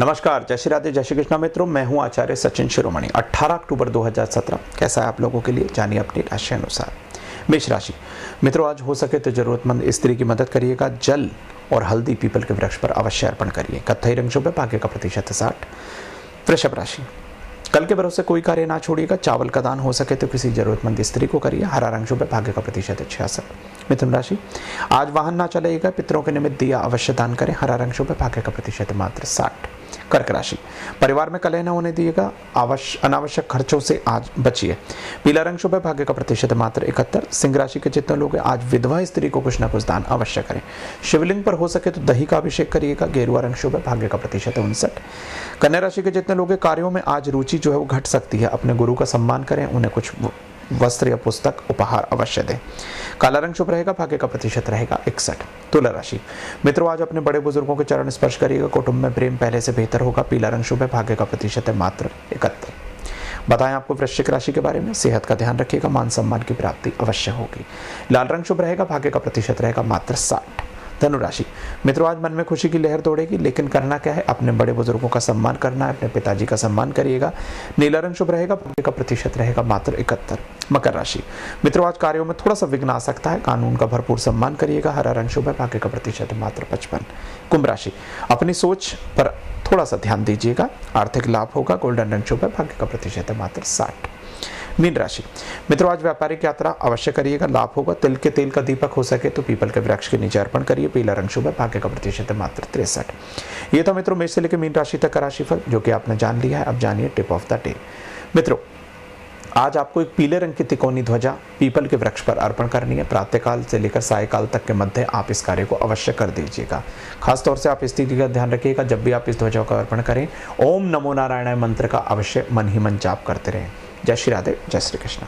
नमस्कार, जय श्री राधे, जय श्री कृष्णा मित्रों, मैं हूँ आचार्य सचिन शिरोमणि। 18 अक्टूबर 2017 कैसा है आप लोगों के लिए? जानिए अपनी राशि अनुसार। मेष राशि। मित्रों, आज हो सके तो जरूरतमंद स्त्री की मदद करिएगा, जल और हल्दी पीपल के वृक्ष पर अवश्य अर्पण करिए। कत्थई रंग शुभ भाग्य का प्रतिशत साठ। वृषभ राशि। कल के भरोसे कोई कार्य ना छोड़िएगा, चावल का दान हो सके तो किसी जरूरतमंद स्त्री को करिए, हरा रंग शुभ भाग्य का प्रतिशत छियासठ। मिथुन राशि। आज वाहन ना चलेगा पितरों के निमित्त दिया अवश्य दान करें, हरा रंग शुभ भाग्य का प्रतिशत मात्र साठ। कर्क राशि। परिवार में कलह न होने दिएगा अनावश्यक खर्चों से आज बचिए। पीला रंग शुभ भाग्य का प्रतिशत मात्र इकहत्तर। सिंह राशि के जितने लोग आज विधवा स्त्री को कुछ न कुछ दान अवश्य करें। शिवलिंग पर हो सके तो दही का अभिषेक करिएगा, गेरुआ रंग शुभ भाग्य का प्रतिशत उनसठ। कन्या राशि के जितने लोग कार्यों में आज रुचि जो है वो घट सकती है, अपने गुरु का सम्मान करें, उन्हें कुछ वस्त्र या पुस्तक उपहार अवश्य दें। काला रंग शुभ रहेगा, भाग्य का प्रतिशत रहेगा इकसठ। तुला राशि। मित्रों, आज अपने बड़े बुज़ुर्गों के चरण स्पर्श करिएगा। कुटुंब में प्रेम पहले से बेहतर होगा। पीला रंग शुभ है, भाग्य का प्रतिशत है मात्र इकहत्तर। बताएँ आपको वृश्चिक राशि के बारे में। सेहत का ध्यान रखिएगा। मान सम्मान की प्राप्ति अवश्य होगी। लाल रंग शुभ रहेगा, भाग्य का प्रतिशत रहेगा मात्र साठ। धनुराशि। मित्रों, आज मन में खुशी की लहर दौड़ेगी लेकिन करना क्या है? अपने बड़े बुज़ुर्गों का सम्मान करना है, अपने पिताजी का सम्मान करिएगा। नीला रंग शुभ रहेगा का प्रतिशत रहेगा मात्र इकहत्तर। मकर राशि। मित्रों, आज कार्यों में थोड़ा सा विघ्न आ सकता है। कानून का भरपूर सम्मान करिएगा, हरा रंग शुभ है भाग्य का प्रतिशत मात्र पचपन। कुंभ राशि। अपनी सोच पर थोड़ा सा ध्यान दीजिएगा, आर्थिक लाभ होगा, गोल्डन रंग शुभ है भाग्य का प्रतिशत मात्र साठ। मीन राशि। मित्रों, आज व्यापारिक यात्रा अवश्य करिएगा, लाभ होगा। तिल के तेल का दीपक हो सके तो पीपल के वृक्ष के नीचे अर्पण करिए, पीला रंग शुभ भाग्य का प्रतिशत मात्र तिरसठ। ये तो मित्रों, मेष से लेकर मीन राशि तक का राशिफल, जो कि आपने जान लिया है। अब जानिए टिप ऑफ़ द डे मित्रों, आज आपको एक पीले रंग की तिकोनी ध्वजा पीपल के वृक्ष पर अर्पण करनी है। प्रातःकाल से लेकर सायकाल तक के मध्य आप इस कार्य को अवश्य कर दीजिएगा। खासतौर से आप स्थिति का ध्यान रखिएगा। जब भी आप इस ध्वजा का अर्पण करें, ओम नमो नारायण मंत्र का अवश्य मन ही मन जाप करते रहें। जय श्री राधे जय श्री कृष्ण।